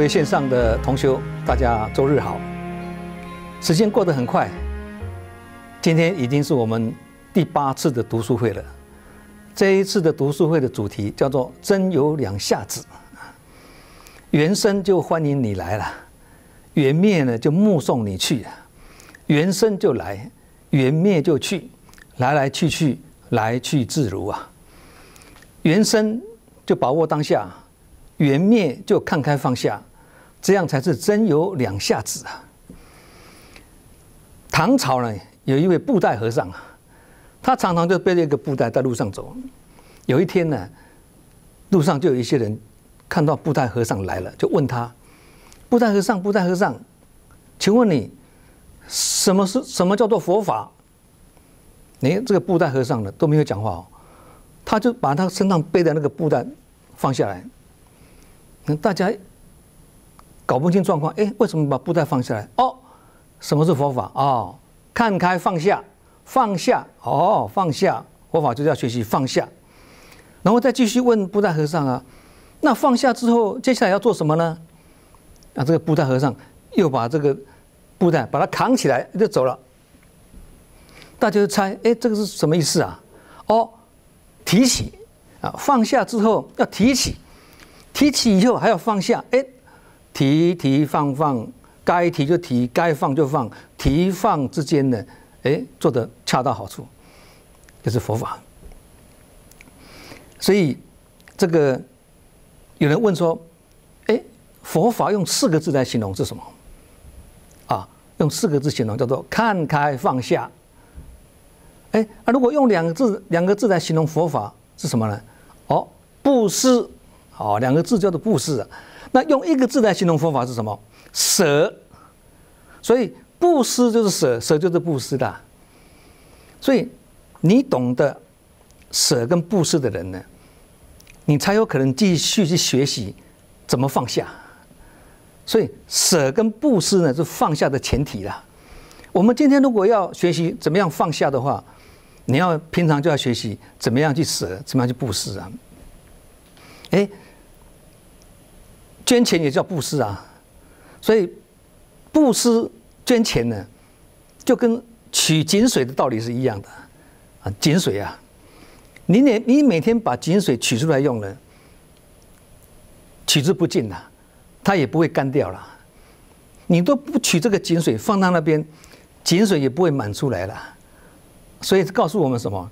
各位线上的同修，大家周日好。时间过得很快，今天已经是我们第八次的读书会了。这一次的读书会的主题叫做“真有两下子”，原生就欢迎你来了，缘灭呢就目送你去啊。原生就来，缘灭就去，来来去去，来去自如啊。原生就把握当下。缘灭就看开放下，这样才是真有两下子啊！唐朝呢，有一位布袋和尚啊，他常常就背着一个布袋在路上走。有一天呢，路上就有一些人看到布袋和尚来了，就问他：“布袋和尚，布袋和尚，请问你什么是什么叫做佛法？”哎，这个布袋和尚呢都没有讲话哦，他就把他身上背的那个布袋放下来。那大家搞不清状况，哎，为什么把布袋放下来？哦，什么是佛法？哦，看开放下，放下，哦，放下，佛法就是要学习放下。然后再继续问布袋和尚啊，那放下之后，接下来要做什么呢？啊，这个布袋和尚又把这个布袋把它扛起来就走了。大家就猜，哎，这个是什么意思啊？哦，提起啊，放下之后要提起。提起以后还要放下，哎，提提放放，该提就提，该放就放，提放之间呢，哎，做的恰到好处，就是佛法。所以这个有人问说，哎，佛法用四个字来形容是什么？啊，用四个字形容叫做看开放下。哎，啊，如果用两个字两个字来形容佛法是什么呢？哦，布施。哦，两个字叫做布施，那用一个字来形容佛法是什么？舍。所以布施就是舍，舍就是布施的。所以你懂得舍跟布施的人呢，你才有可能继续去学习怎么放下。所以舍跟布施呢是放下的前提啦。我们今天如果要学习怎么样放下的话，你要平常就要学习怎么样去舍，怎么样去布施啊？哎。捐钱也叫布施啊，所以布施捐钱呢，就跟取井水的道理是一样的啊。井水啊，你每你每天把井水取出来用了，取之不尽呐，它也不会干掉了。你都不取这个井水放到那边，井水也不会满出来了。所以告诉我们什么？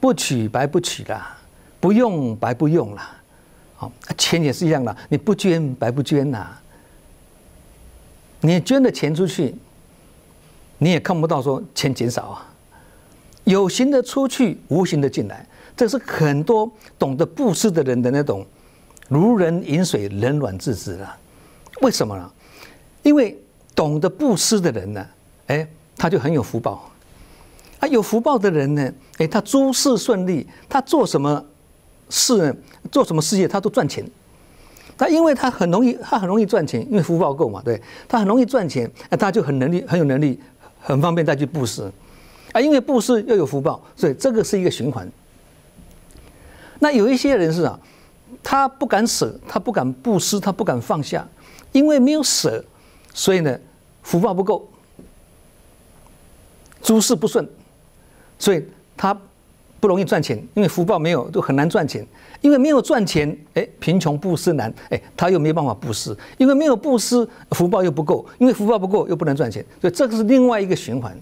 不取白不取啦，不用白不用了。好，钱也是一样的，你不捐白不捐呐。你捐的钱出去，你也看不到说钱减少啊。有形的出去，无形的进来，这是很多懂得布施的人的那种如人饮水，冷暖自知了。为什么呢？因为懂得布施的人呢，哎，他就很有福报。啊，有福报的人呢，哎，他诸事顺利，他做什么？是做什么事业，他都赚钱。他因为他很容易，他很容易赚钱，因为福报够嘛，对他很容易赚钱，那他就很能力，很有能力，很方便再去布施。啊，因为布施又有福报，所以这个是一个循环。那有一些人是啊，他不敢舍，他不敢布施，他不敢放下，因为没有舍，所以呢，福报不够，诸事不顺，所以他。不容易赚钱，因为福报没有，就很难赚钱。因为没有赚钱，哎，贫穷布施难，哎，他又没办法布施。因为没有布施，福报又不够。因为福报不够，又不能赚钱，所以这个是另外一个循环。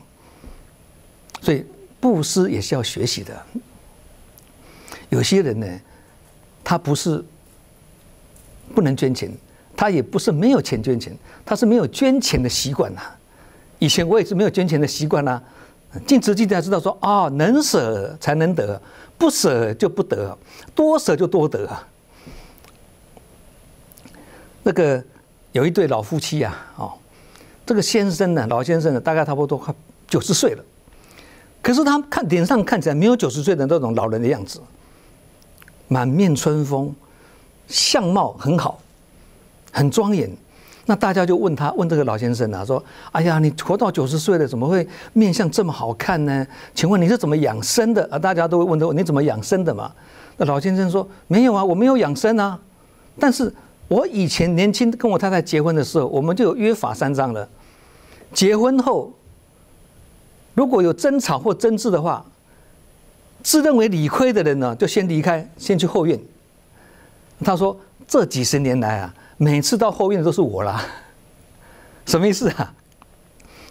所以布施也是要学习的。有些人呢，他不是不能捐钱，他也不是没有钱捐钱，他是没有捐钱的习惯呐。以前我也是没有捐钱的习惯呐。尽职尽责，知道说啊，能舍才能得，不舍就不得，多舍就多得。那个有一对老夫妻呀，哦，这个先生呢，老先生呢，大概差不多快九十岁了，可是他看脸上看起来没有九十岁的那种老人的样子，满面春风，相貌很好，很庄严。那大家就问他，问这个老先生啊，说：“哎呀，你活到九十岁了，怎么会面相这么好看呢？请问你是怎么养生的？”啊，大家都会问他：“你怎么养生的嘛？”那老先生说：“没有啊，我没有养生啊，但是我以前年轻跟我太太结婚的时候，我们就有约法三章了。结婚后，如果有争吵或争执的话，自认为理亏的人呢，就先离开，先去后院。他说：“这几十年来啊，每次到后院的都是我啦。什么意思啊？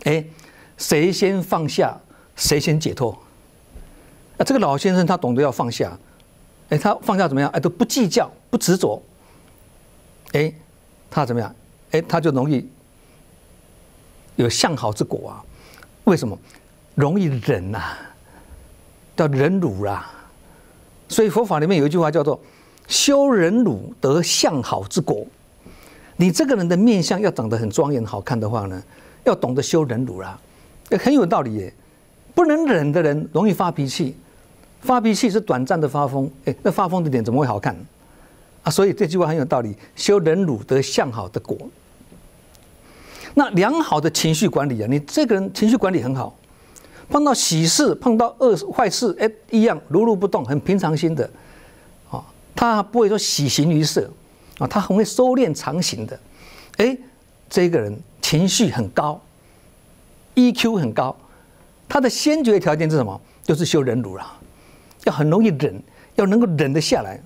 哎，谁先放下，谁先解脱。啊，这个老先生他懂得要放下，哎，他放下怎么样？哎，都不计较，不执着。哎，他怎么样？哎，他就容易有向好之果啊。为什么？容易忍呐，叫忍辱啦。所以佛法里面有一句话叫做“修忍辱得向好之果”。你这个人的面相要长得很庄严好看的话呢，要懂得修忍辱啦，很有道理耶。不能忍的人容易发脾气，发脾气是短暂的发疯，哎，那发疯的脸怎么会好看啊？所以这句话很有道理，修忍辱得向好的果。那良好的情绪管理啊，你这个人情绪管理很好，碰到喜事碰到恶坏事，哎，一样如如不动，很平常心的，啊，他不会说喜形于色。啊，他很会收敛常形的，哎，这个人情绪很高，EQ 很高，他的先决条件是什么？就是修忍辱了，要很容易忍，要能够忍得下来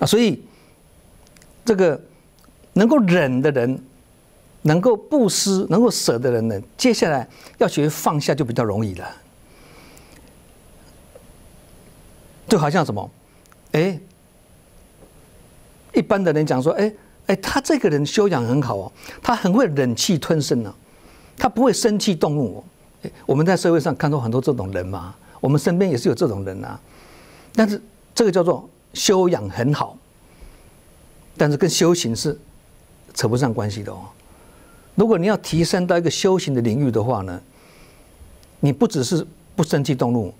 啊。所以，这个能够忍的人，能够不施、能够舍的人呢，接下来要学放下就比较容易了。就好像什么，哎。一般的人讲说，哎哎，他这个人修养很好哦，他很会忍气吞声呢，他不会生气动怒哦。我们在社会上看到很多这种人嘛，我们身边也是有这种人啊。但是这个叫做修养很好，但是跟修行是扯不上关系的哦。如果你要提升到一个修行的领域的话呢，你不只是不生气动怒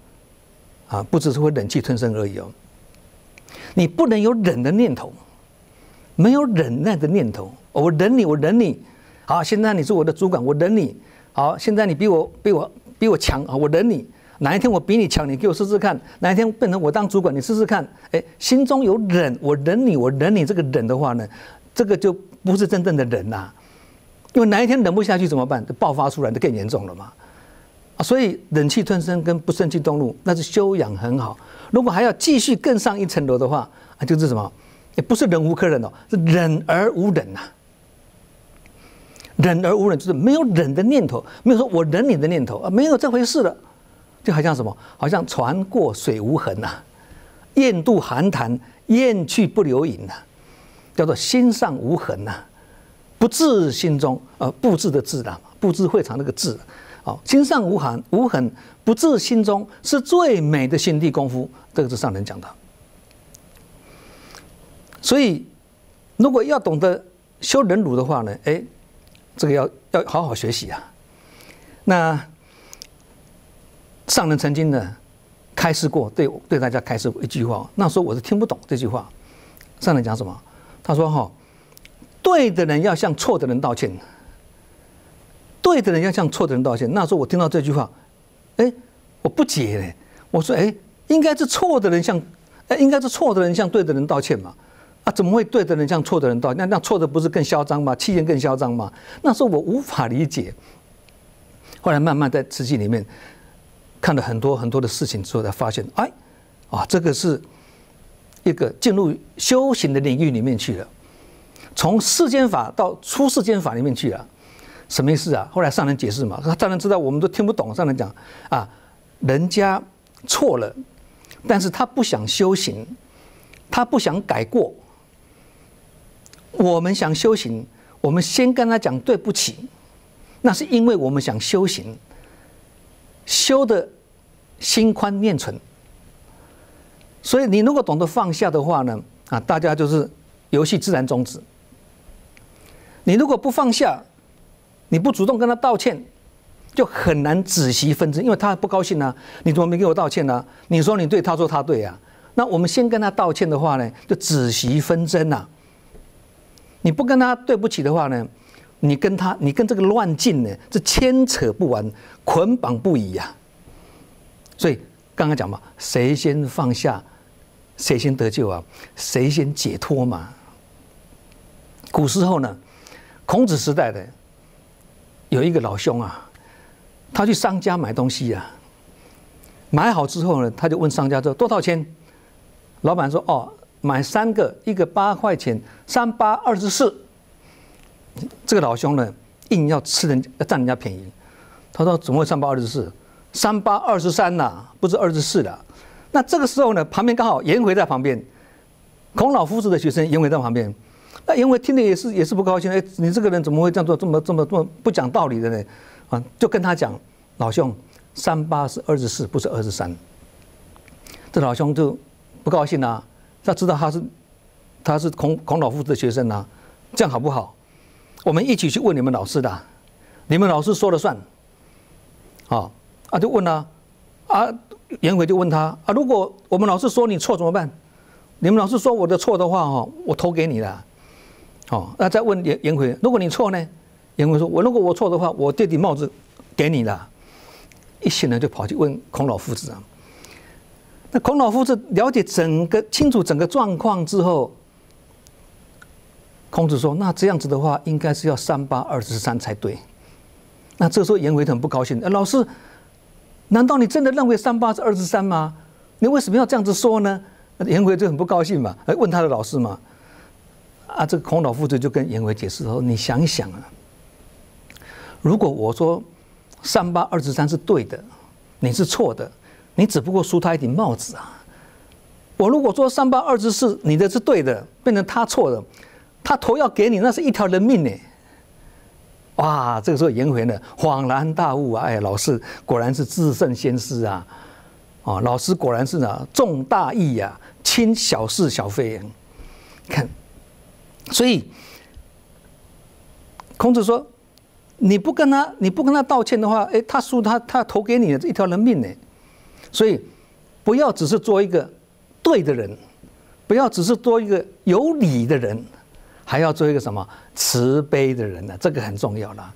啊，不只是会忍气吞声而已哦，你不能有忍的念头。没有忍耐的念头，我忍你，我忍你。好，现在你是我的主管，我忍你。好，现在你比我比我比我强啊，我忍你。哪一天我比你强，你给我试试看。哪一天变成我当主管，你试试看。哎，心中有忍，我忍你，我忍你。这个忍的话呢，这个就不是真正的忍呐。因为哪一天忍不下去怎么办？就爆发出来，就更严重了嘛。啊，所以忍气吞声跟不生气动怒，那是修养很好。如果还要继续更上一层楼的话，啊，就是什么？也不是忍无可忍哦，是忍而无忍呐。忍而无忍就是没有忍的念头，没有说我忍你的念头啊，没有这回事了。就好像什么，好像船过水无痕呐，雁渡寒潭，雁去不留影呐，叫做心上无痕呐，不至心中啊，布置的置啊，布置会场那个置，哦，心上无痕无痕，不至心中是最美的心地功夫，这个是上人讲的。所以，如果要懂得修忍辱的话呢，哎，这个要要好好学习啊。那上人曾经呢开示过，对对大家开示过一句话，那时候我是听不懂这句话。上人讲什么？他说：“哈，对的人要向错的人道歉，对的人要向错的人道歉。”那时候我听到这句话，哎，我不解嘞。我说：“哎，应该是错的人向，哎，应该是错的人向对的人道歉嘛。”啊，怎么会对的人像错的人道？那那错的不是更嚣张吗？气焰更嚣张吗？那时候我无法理解。后来慢慢在瓷器里面看了很多很多的事情之后，才发现，哎，啊，这个是一个进入修行的领域里面去了，从世间法到出世间法里面去了，什么意思啊？后来上人解释嘛，他当然知道我们都听不懂。上人讲啊，人家错了，但是他不想修行，他不想改过。我们想修行，我们先跟他讲对不起，那是因为我们想修行，修的心宽念存。所以你如果懂得放下的话呢，啊，大家就是游戏自然终止。你如果不放下，你不主动跟他道歉，就很难止息纷争，因为他不高兴啊。你怎么没给我道歉呢？你说你对，他说他对啊。那我们先跟他道歉的话呢，就止息纷争呐。你不跟他对不起的话呢，你跟他，你跟这个乱境呢，是牵扯不完，捆绑不已呀。所以刚刚讲嘛，谁先放下，谁先得救啊？谁先解脱嘛？古时候呢，孔子时代的有一个老兄啊，他去商家买东西啊，买好之后呢，他就问商家说多少钱？老板说哦，买三个，一个八块钱，三八二十四。这个老兄呢，硬要吃人要占人家便宜，他说怎么会三八二十四？三八二十三呐，不是二十四的。那这个时候呢，旁边刚好颜回在旁边，孔老夫子的学生颜回在旁边。那颜回听的也是也是不高兴，哎，你这个人怎么会这样做，这么这么这么不讲道理的呢？啊，就跟他讲，老兄，三八是二十四，不是二十三。这老兄就不高兴啊，他知道他是他是孔孔老夫子的学生啊，这样好不好？我们一起去问你们老师的，你们老师说了算。啊啊，就问他，啊，颜回就问他啊，如果我们老师说你错怎么办？你们老师说我的错的话，哈，我投给你了。哦，那再问颜颜回，如果你错呢？颜回说，我如果我错的话，我这顶帽子给你了。一行人就跑去问孔老夫子啊。那孔老夫子了解整个清楚整个状况之后，孔子说，那这样子的话，应该是要三八二十三才对。那这时候颜回很不高兴，老师，难道你真的认为三八是二十三吗？你为什么要这样子说呢？颜回就很不高兴嘛，问他的老师嘛。啊，这个孔老夫子就跟颜回解释说：“你想一想啊，如果我说三八二十三是对的，你是错的，你只不过输他一顶帽子啊。我如果说三八二十四，你的是对的，变成他错了，他头要给你，那是一条人命呢。哇，这个时候颜回呢恍然大悟啊，哎，老师果然是至圣先师啊，哦，老师果然是呢重大义呀，轻小事小非，看。”所以，孔子说：“你不跟他，你不跟他道歉的话，哎，他输，他他投给你的这一条人命呢。所以，不要只是做一个对的人，不要只是做一个有理的人，还要做一个什么慈悲的人呢？这个很重要了。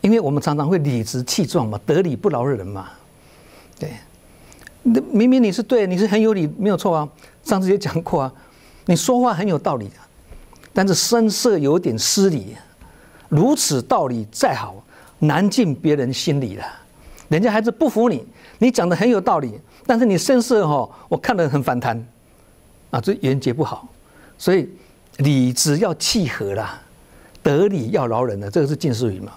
因为我们常常会理直气壮嘛，得理不饶人嘛。对，那明明你是对，你是很有理，没有错啊。上次也讲过啊，你说话很有道理的。”但是声色有点失礼，如此道理再好，难进别人心里了。人家还是不服你，你讲的很有道理，但是你声色哈，我看了很反弹，啊，这缘结不好。所以理直要契合啦，得理要饶人的，这个是近似语嘛。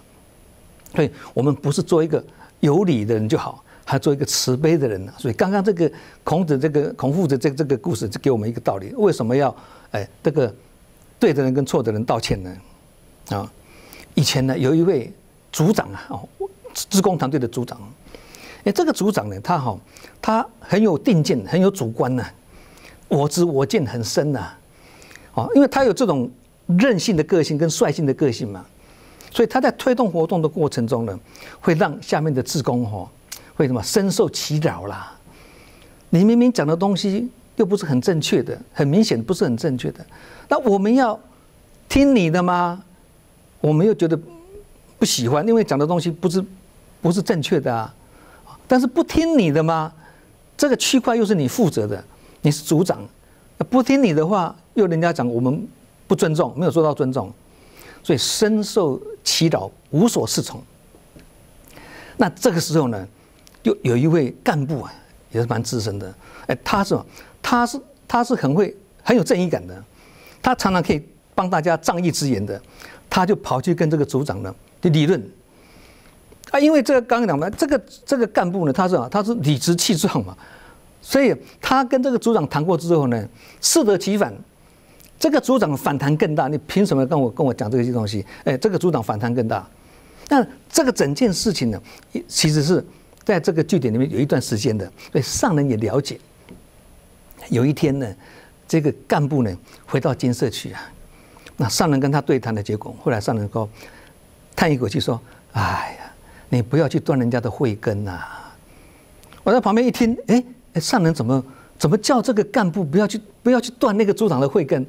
所以我们不是做一个有理的人就好，还做一个慈悲的人呢。所以刚刚这个孔子这个孔夫子这这个故事，就给我们一个道理：为什么要哎这个？对的人跟错的人道歉呢？啊，以前呢有一位组长啊，哦，职工团队的组长，这个组长呢，他哈，他很有定见，很有主观呢，我知我见很深呐，哦，因为他有这种任性的个性跟率性的个性嘛，所以他在推动活动的过程中呢，会让下面的职工哈，会什么深受其扰啦。你明明讲的东西又不是很正确的，很明显不是很正确的。那我们要听你的吗？我们又觉得不喜欢，因为讲的东西不是不是正确的啊。但是不听你的吗？这个区块又是你负责的，你是组长，不听你的话，又人家讲我们不尊重，没有做到尊重，所以深受其扰，无所适从。那这个时候呢，就有一位干部啊，也是蛮资深的，哎，他是他是他是很会很有正义感的。他常常可以帮大家仗义执言的，他就跑去跟这个组长呢就理论啊，因为这个刚讲的这个这个干部呢，他是啊，他是理直气壮嘛，所以他跟这个组长谈过之后呢，适得其反，这个组长反弹更大，你凭什么跟我跟我讲这些东西？哎，这个组长反弹更大，那这个整件事情呢，其实是在这个据点里面有一段时间的，所以上人也了解，有一天呢。这个干部呢，回到金色去啊。那上人跟他对谈的结果，后来上人说，叹一口气说：“哎呀，你不要去断人家的慧根呐。”我在旁边一听，哎，上人怎么怎么叫这个干部不要去不要去断那个组长的慧根？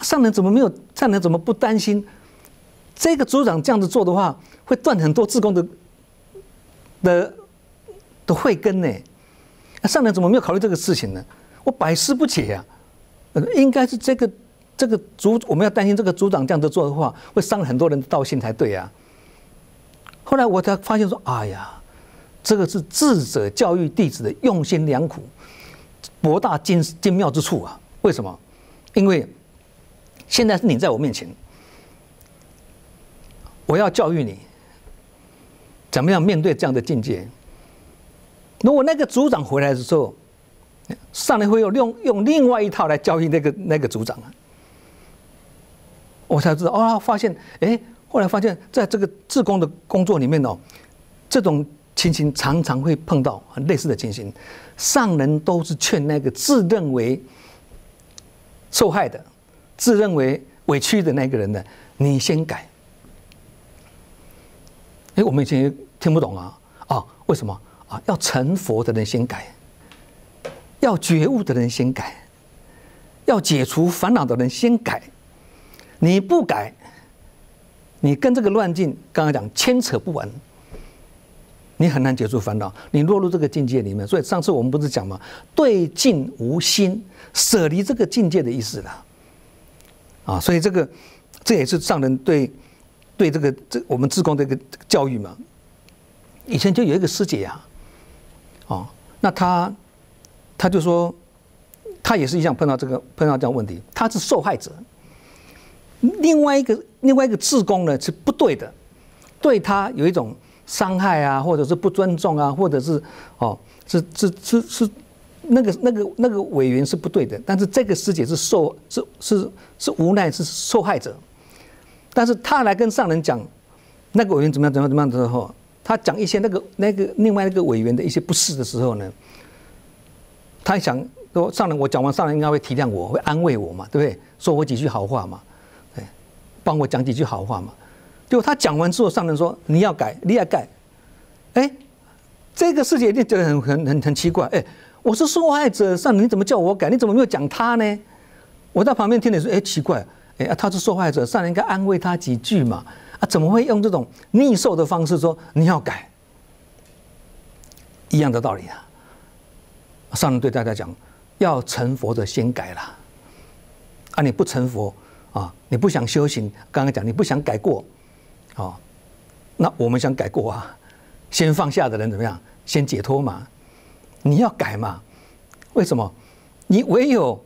上人怎么没有？上人怎么不担心这个组长这样子做的话，会断很多自贡的的的慧根呢？上人怎么没有考虑这个事情呢？我百思不解呀。应该是这个这个组我们要担心这个组长这样子做的话，会伤很多人的道心才对啊。后来我才发现说，哎呀，这个是智者教育弟子的用心良苦，博大精精妙之处啊。为什么？因为现在是你在我面前，我要教育你，怎么样面对这样的境界。如果那个组长回来的时候，上来会用用用另外一套来教育那个那个组长啊，我才知道哦，发现哎，后来发现在这个自工的工作里面哦，这种情形常常会碰到很类似的情形，上人都是劝那个自认为受害的、自认为委屈的那个人呢，你先改。哎，我们以前听不懂啊，啊，为什么啊？要成佛的人先改。要觉悟的人先改，要解除烦恼的人先改。你不改，你跟这个乱境，刚刚讲牵扯不完，你很难解除烦恼。你落入这个境界里面，所以上次我们不是讲吗？对境无心，舍离这个境界的意思了。啊，所以这个这也是上人对对这个这我们自贡的一个教育嘛。以前就有一个师姐呀，哦，那她。他就说，他也是一样碰到这个碰到这样问题，他是受害者。另外一个另外一个自宫呢是不对的，对他有一种伤害啊，或者是不尊重啊，或者是哦，是是是是那个那个那个委员是不对的。但是这个师姐是受是是是无奈是受害者，但是他来跟上人讲那个委员怎么样怎么样怎么样的时候，他讲一些那个那个另外那个委员的一些不是的时候呢？他想说上人，我讲完上人应该会体谅我，会安慰我嘛，对不对？说我几句好话嘛，帮我讲几句好话嘛。就他讲完之后，上人说你要改，你要改。哎，这个世界一定觉得很很很很奇怪。哎，我是受害者，上人你怎么叫我改？你怎么没有讲他呢？我在旁边听的说，哎，奇怪，哎，他是受害者，上人应该安慰他几句嘛。啊，怎么会用这种逆受的方式说你要改？一样的道理啊。上人对大家讲，要成佛的先改了，啊，你不成佛啊，你不想修行，刚刚讲你不想改过，哦，那我们想改过啊，先放下的人怎么样？先解脱嘛，你要改嘛？为什么？你唯有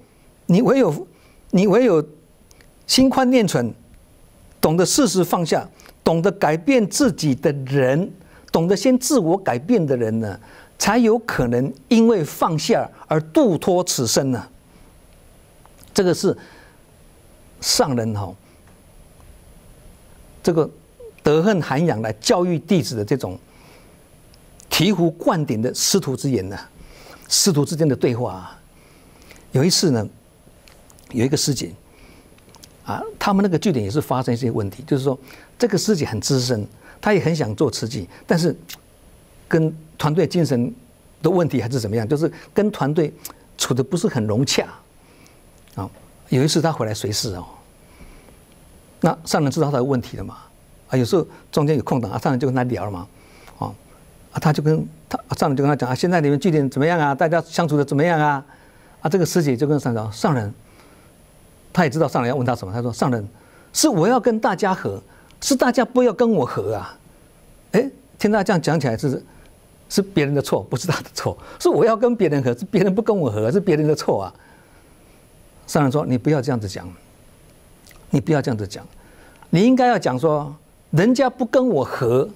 你唯有你唯有心宽念存，懂得适时放下，懂得改变自己的人，懂得先自我改变的人呢？才有可能因为放下而度脱此生呢？这个是上人哈，这个德恨涵养来教育弟子的这种醍醐灌顶的师徒之言呢。师徒之间的对话啊，有一次呢，有一个师姐啊，他们那个据点也是发生一些问题，就是说这个师姐很资深，她也很想做慈济，但是跟团队精神的问题还是怎么样？就是跟团队处的不是很融洽。有一次他回来随侍哦，那上人知道他的问题了嘛？啊，有时候中间有空档啊，上人就跟他聊了嘛。哦，啊，他就跟他上人就跟他讲啊，现在你们据点怎么样啊？大家相处的怎么样啊？啊，这个师姐就跟上人上人，他也知道上人要问他什么，他说上人是我要跟大家和，是大家不要跟我和啊。哎，听他这样讲起来是。是别人的错，不是他的错。是我要跟别人和，是别人不跟我和，是别人的错啊。上人说：“你不要这样子讲，你不要这样子讲，你应该要讲说，人家不跟我合，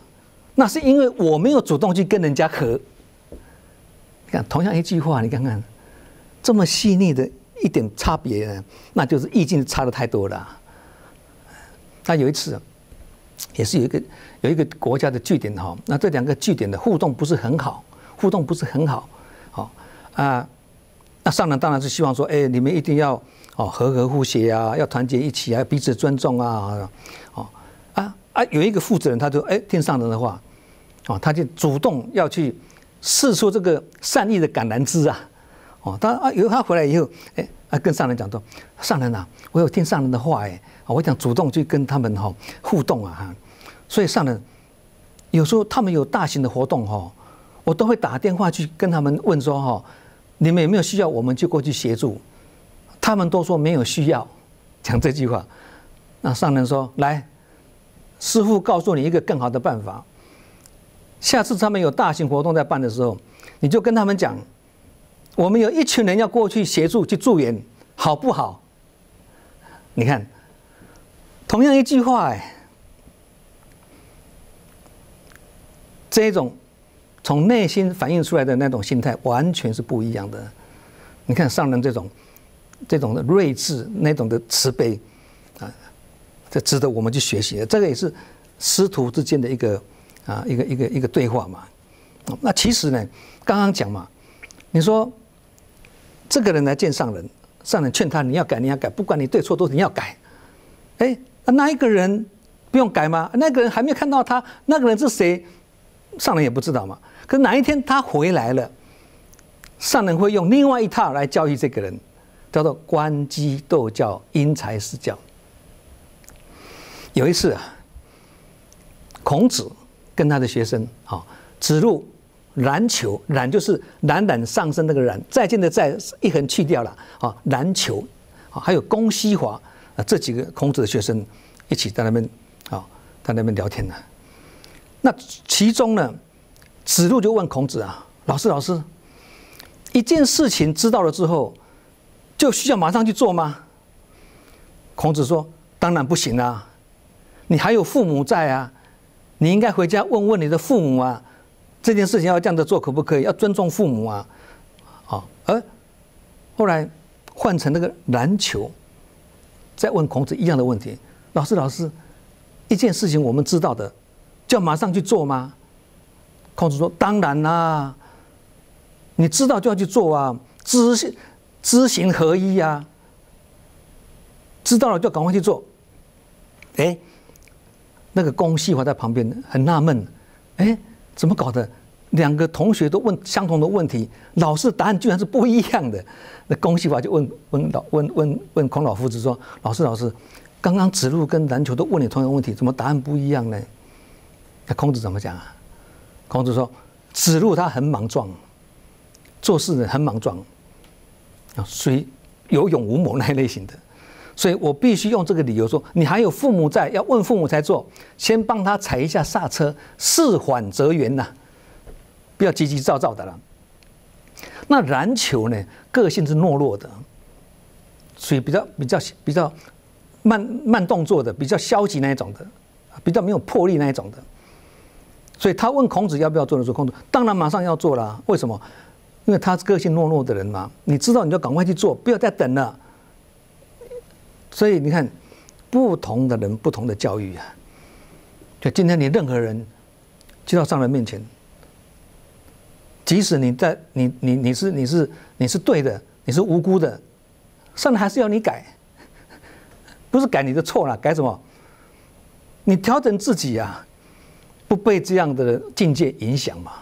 那是因为我没有主动去跟人家合。你看，同样一句话，你看看这么细腻的一点差别，那就是意境差的太多了。那有一次。”也是有一个有一个国家的据点哈，那这两个据点的互动不是很好，互动不是很好，好啊，那上人当然是希望说，哎，你们一定要哦和和互协啊，要团结一起啊，彼此尊重啊，哦啊啊，有一个负责人他就哎听上人的话，哦，他就主动要去试出这个善意的橄榄枝啊，哦，他啊有他回来以后，哎啊跟上人讲说，上人呐，我有听上人的话哎。我想主动去跟他们哈互动啊哈，所以上人有时候他们有大型的活动哈，我都会打电话去跟他们问说哈，你们有没有需要我们就过去协助？他们都说没有需要，讲这句话。那上人说：“来，师傅告诉你一个更好的办法。下次他们有大型活动在办的时候，你就跟他们讲，我们有一群人要过去协助去助援，好不好？你看，同样一句话，哎，这种从内心反映出来的那种心态，完全是不一样的。你看上人这种这种的睿智，那种的慈悲啊。”这值得我们去学习的，这个也是师徒之间的一个啊，一个一个一个对话嘛。那其实呢，刚刚讲嘛，你说这个人来见上人，上人劝他你要改，你要改，不管你对错都你要改。哎，那一个人不用改吗？那个人还没有看到他，那个人是谁？上人也不知道嘛。可哪一天他回来了，上人会用另外一套来教育这个人，叫做观机斗教，因材施教。有一次啊，孔子跟他的学生啊，指路冉求，冉就是冉冉上升那个冉，再见的再一横去掉了啊，冉求啊，还有公西华啊，这几个孔子的学生一起在那边啊，在那边聊天呢。那其中呢，子路就问孔子啊，老师老师，一件事情知道了之后，就需要马上去做吗？孔子说，当然不行啊。你还有父母在啊，你应该回家问问你的父母啊，这件事情要这样子做可不可以？要尊重父母啊，好，而后来换成那个篮球，再问孔子一样的问题，老师老师，一件事情我们知道的，就要马上去做吗？孔子说当然啦，你知道就要去做啊，知知行合一呀，知道了就赶快去做，哎。那个公西华在旁边很纳闷，哎，怎么搞的？两个同学都问相同的问题，老师答案居然是不一样的。那公西华就问问老问问问孔老夫子说：“老师老师，刚刚子路跟篮球都问你同样问题，怎么答案不一样呢？”那孔子怎么讲啊？孔子说：“子路他很莽撞，做事呢很莽撞，啊，属于有勇无谋那类型的。”所以我必须用这个理由说，你还有父母在，要问父母才做，先帮他踩一下刹车，事缓则圆呐，不要急急躁躁的了。那篮球呢，个性是懦弱的，所以比较比较比较慢慢动作的，比较消极那一种的，比较没有魄力那一种的。所以他问孔子要不要做的时候，孔子当然马上要做了。为什么？因为他是个性懦弱的人嘛，你知道你就赶快去做，不要再等了。所以你看，不同的人，不同的教育啊。就今天你任何人，去到上人面前，即使你在你你你是你是你是对的，你是无辜的，上人还是要你改，不是改你的错了，改什么？你调整自己啊，不被这样的境界影响嘛。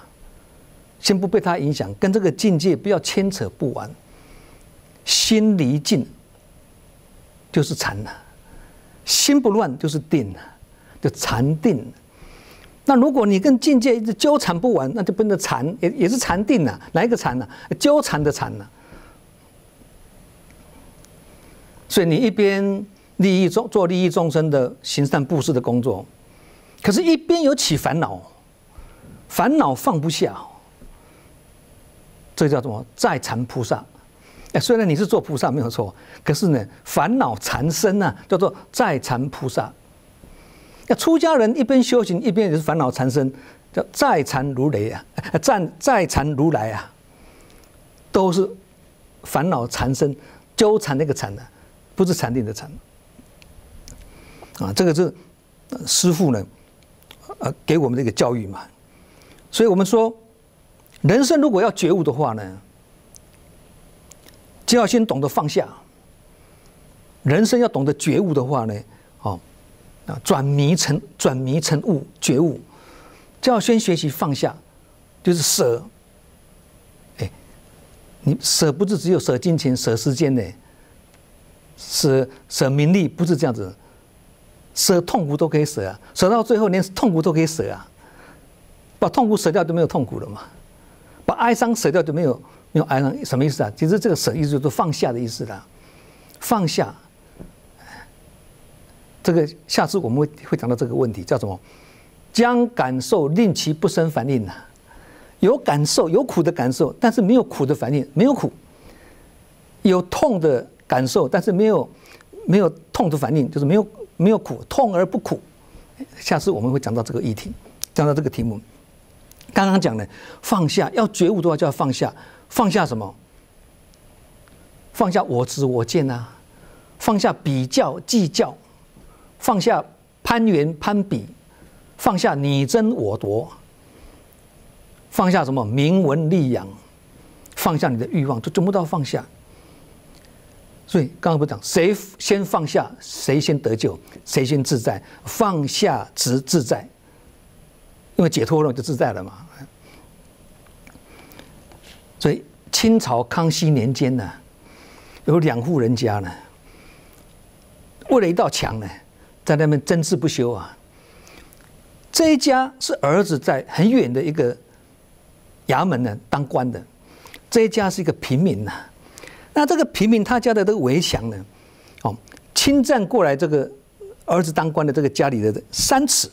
先不被他影响，跟这个境界不要牵扯不完，心离境。就是禅了，心不乱就是定了，就禅定。那如果你跟境界一直纠缠不完，那就变成禅，也也是禅定了。哪一个禅呢？纠缠的禅呢？所以你一边利益众做利益众生的行善布施的工作，可是一边有起烦恼，烦恼放不下，这叫什么？在禅菩萨。哎，虽然你是做菩萨没有错，可是呢，烦恼缠身呐，叫做在缠菩萨。那出家人一边修行一边也是烦恼缠身，叫在缠如雷啊，在在缠如来啊，都是烦恼缠身，纠缠那个缠的，不是禅定的禅。啊，这个是师傅呢，呃，给我们这个教育嘛。所以我们说，人生如果要觉悟的话呢？就要先懂得放下，人生要懂得觉悟的话呢，哦，啊，转迷成转迷成悟，觉悟就要先学习放下，就是舍。哎，你舍不是只有舍金钱、舍时间呢，舍舍名利不是这样子，舍痛苦都可以舍啊，舍到最后连痛苦都可以舍啊，把痛苦舍掉就没有痛苦了嘛，把哀伤舍掉就没有。没有哀伤什么意思啊？其实这个舍意思就是放下的意思啦，放下，这个下次我们会会讲到这个问题，叫什么？将感受令其不生反应呢？有感受，有苦的感受，但是没有苦的反应，没有苦；有痛的感受，但是没有没有痛的反应，就是没有没有苦，痛而不苦。下次我们会讲到这个议题，讲到这个题目。刚刚讲的放下，要觉悟的话就要放下，放下什么？放下我执我见呐，放下比较计较，放下攀援攀比，放下你争我夺，放下什么名闻利养，放下你的欲望，就全部都要放下。所以刚刚不讲，谁先放下，谁先得救，谁先自在，放下执自在，因为解脱了就自在了嘛。所以清朝康熙年间呢。有两户人家呢，为了一道墙呢，在那边争执不休啊。这一家是儿子在很远的一个衙门呢当官的，这一家是一个平民呐。那这个平民他家的这个围墙呢，哦，侵占过来这个儿子当官的这个家里的三尺。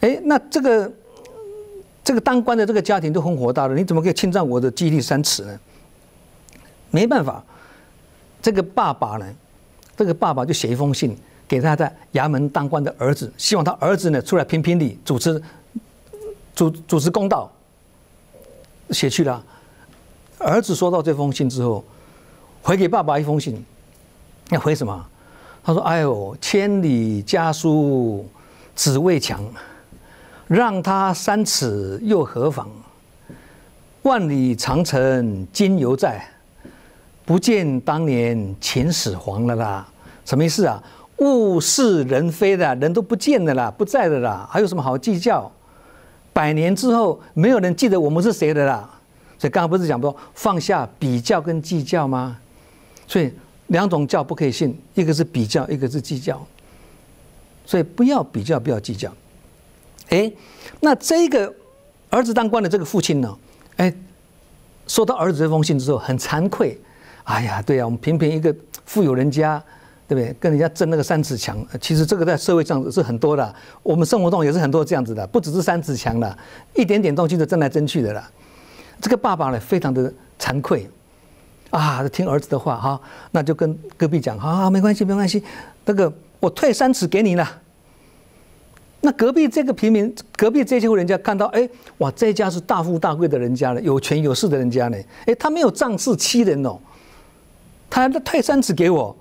哎，那这个这个当官的这个家庭都很火大了，你怎么可以侵占我的基地三尺呢？没办法，这个爸爸呢，这个爸爸就写一封信给他在衙门当官的儿子，希望他儿子呢出来评评理，主持主主持公道。写去了，儿子收到这封信之后，回给爸爸一封信，要回什么？他说：“哎呦，千里家书只为墙，让他三尺又何妨？万里长城今犹在。”不见当年秦始皇了啦，什么意思啊？物是人非的，人都不见了啦，不在的啦，还有什么好计较？百年之后，没有人记得我们是谁的啦。所以刚刚不是讲说放下比较跟计较吗？所以两种教不可以信，一个是比较，一个是计较。所以不要比较，不要计较。哎，那这个儿子当官的这个父亲呢？哎，收到儿子这封信之后，很惭愧。哎呀，对呀，我们平平一个富有人家，对不对？跟人家争那个三尺墙，其实这个在社会上是很多的，我们生活中也是很多这样子的，不只是三尺墙了，一点点东西都争来争去的了。这个爸爸呢，非常的惭愧，啊，听儿子的话哈，那就跟隔壁讲，好，没关系，没关系，那个我退三尺给你了。那隔壁这个平民，隔壁这些户人家看到，哎，哇，这家是大富大贵的人家了，有权有势的人家呢，哎，他没有仗势欺人哦。他退三尺给我，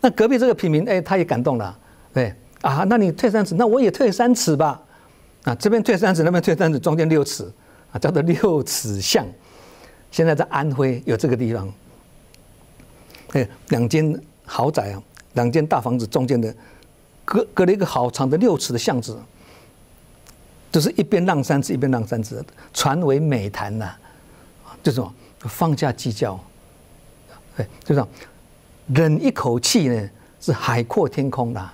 那隔壁这个平民哎，他也感动了，对啊，那你退三尺，那我也退三尺吧，啊，这边退三尺，那边退三尺，中间六尺，啊，叫做六尺巷。现在在安徽有这个地方，哎，两间豪宅啊，两间大房子中间的隔隔了一个好长的六尺的巷子，就是一边让三尺，一边让三尺，传为美谈呐，这种放下计较。就这样，忍一口气呢，是海阔天空啦；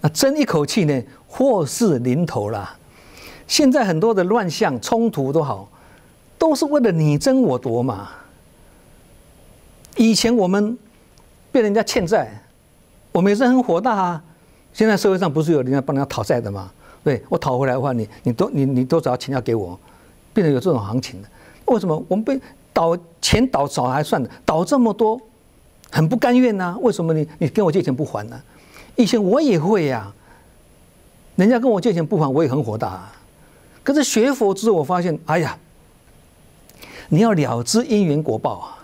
那争一口气呢，祸事临头啦。现在很多的乱象、冲突都好，都是为了你争我夺嘛。以前我们被人家欠债，我们也是很火大啊。现在社会上不是有人家帮人家讨债的吗？对我讨回来的话，你你多你你多少钱要给我，变成有这种行情的。为什么我们被？倒钱倒少还算的，倒这么多，很不甘愿呐。为什么你你跟我借钱不还呢？以前我也会呀，人家跟我借钱不还，我也很火大。可是学佛之后，我发现，哎呀，你要了知因缘果报啊。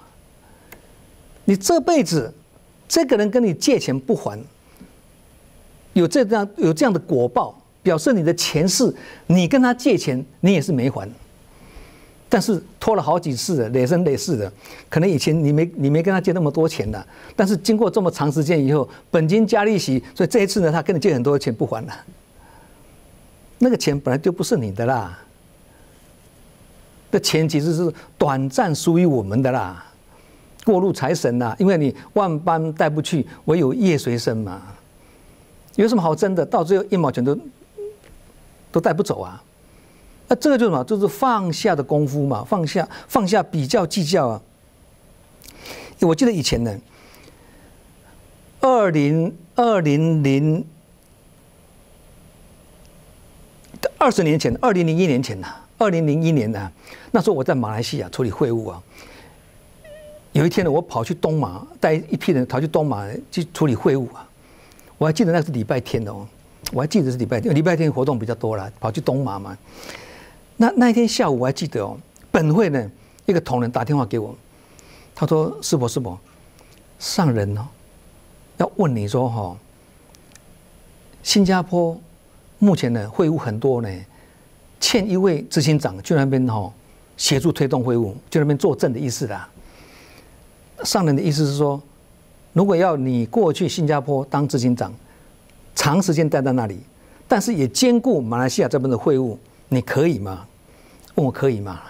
你这辈子这个人跟你借钱不还，有这样有这样的果报，表示你的前世你跟他借钱，你也是没还。但是拖了好几次的，累生累世的，可能以前你没你没跟他借那么多钱的，但是经过这么长时间以后，本金加利息，所以这一次呢，他跟你借很多钱不还了。那个钱本来就不是你的啦，那钱其实是短暂属于我们的啦，过路财神呐，因为你万般带不去，唯有业随身嘛，有什么好争的？到最后一毛钱都都带不走啊。那这个就是什么？就是放下的功夫嘛，放下放下比较计较啊。我记得以前呢，二零二零零二十年前，二零零一年前呢，二零零一年呢，那时候我在马来西亚处理会务啊。有一天呢，我跑去东马，带一批人跑去东马去处理会务啊。我还记得那是礼拜天的哦，我还记得是礼拜天，礼拜天活动比较多了，跑去东马嘛。那那一天下午我还记得哦，本会呢一个同仁打电话给我，他说：“师伯师伯，上人哦，要问你说哈，新加坡目前呢会务很多呢，欠一位执行长去那边哈协助推动会务，去那边作证的意思啦。”上人的意思是说，如果要你过去新加坡当执行长，长时间待在那里，但是也兼顾马来西亚这边的会务，你可以吗？问我可以吗？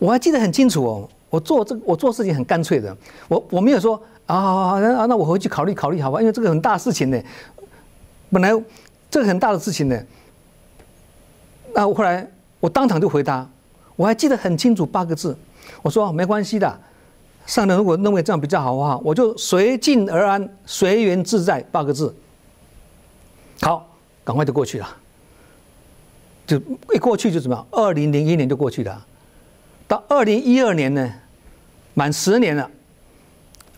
我还记得很清楚哦，我做这我做事情很干脆的，我我没有说啊啊那我回去考虑考虑好吧，因为这个很大事情呢，本来这个很大的事情呢，那我后来我当场就回答，我还记得很清楚八个字，我说没关系的。上人如果认为这样比较好的话，我就随境而安，随缘自在八个字。好，赶快就过去了。就一过去就怎么样？二零零一年就过去了，到二零一二年呢，满十年了。